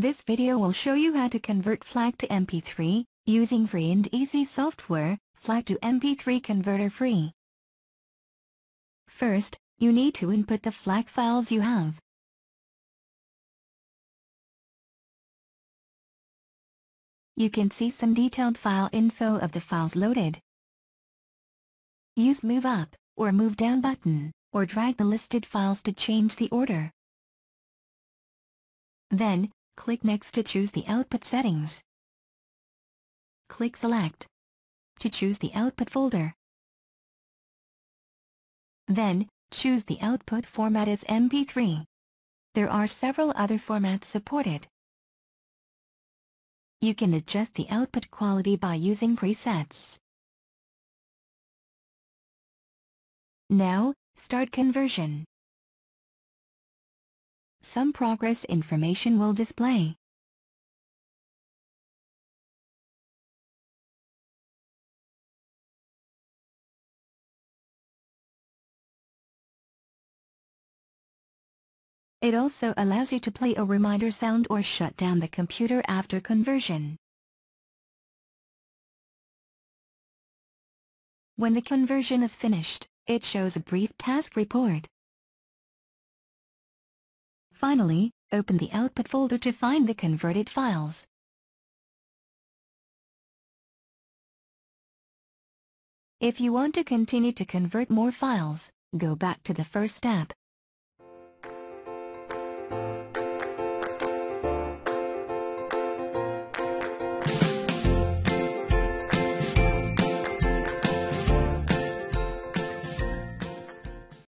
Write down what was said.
This video will show you how to convert FLAC to MP3, using free and easy software, FLAC to MP3 Converter Free. First, you need to input the FLAC files you have. You can see some detailed file info of the files loaded. Use Move Up or Move Down button, or drag the listed files to change the order. Then, click Next to choose the output settings. Click Select to choose the output folder. Then, choose the output format as MP3. There are several other formats supported. You can adjust the output quality by using presets. Now, start conversion. Some progress information will display. It also allows you to play a reminder sound or shut down the computer after conversion. When the conversion is finished, it shows a brief task report. Finally, open the output folder to find the converted files. If you want to continue to convert more files, go back to the first step.